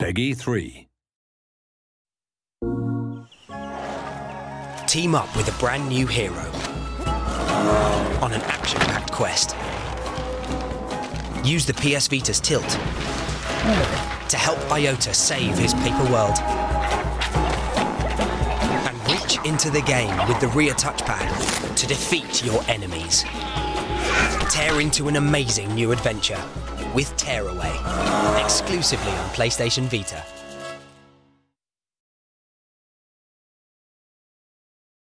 PEGI 3. Team up with a brand new hero on an action-packed quest. Use the PS Vita's tilt to help Iota save his paper world. And reach into the game with the rear touchpad to defeat your enemies. Tear into an amazing new adventure with Tearaway, exclusively on PlayStation Vita.